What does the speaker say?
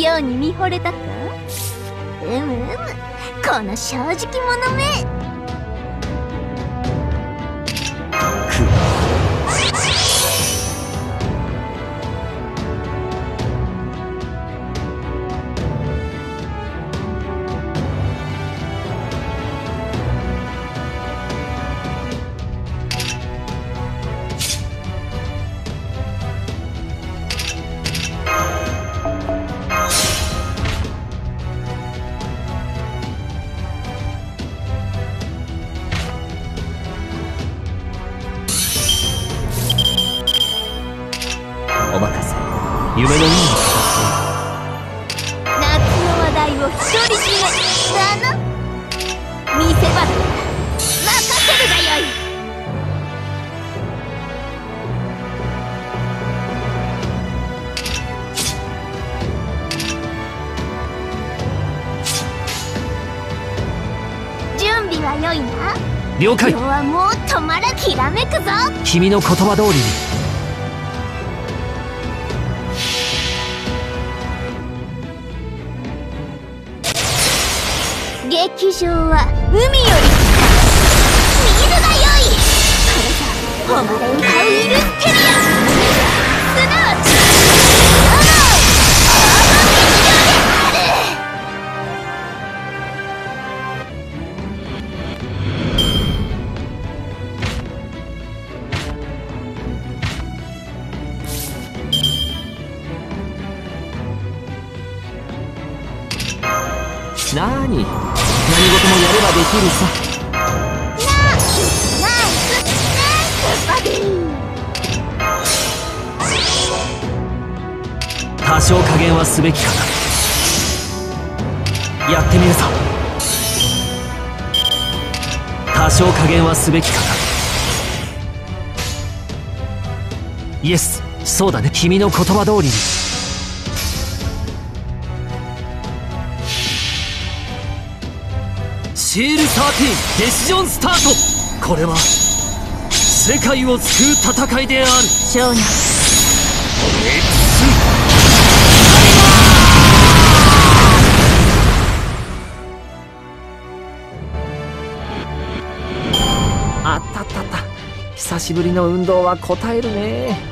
ように見惚れたか？うむうむこの正直者め。夢のように夏の話題を独り占めだな見せ場だ任せるがよい準備は良いな。了解。今日はもう止まらきらめくぞ。君の言葉通りに劇場は海よりなーに何事もやればできるさ。ナイスナイスバディ多少加減はすべきかなやってみるさ多少加減はすべきかなイエスそうだね君の言葉通りにシール13デシジョンスタート。これは世界を救う戦いである。少年あったったった。久しぶりの運動は応えるね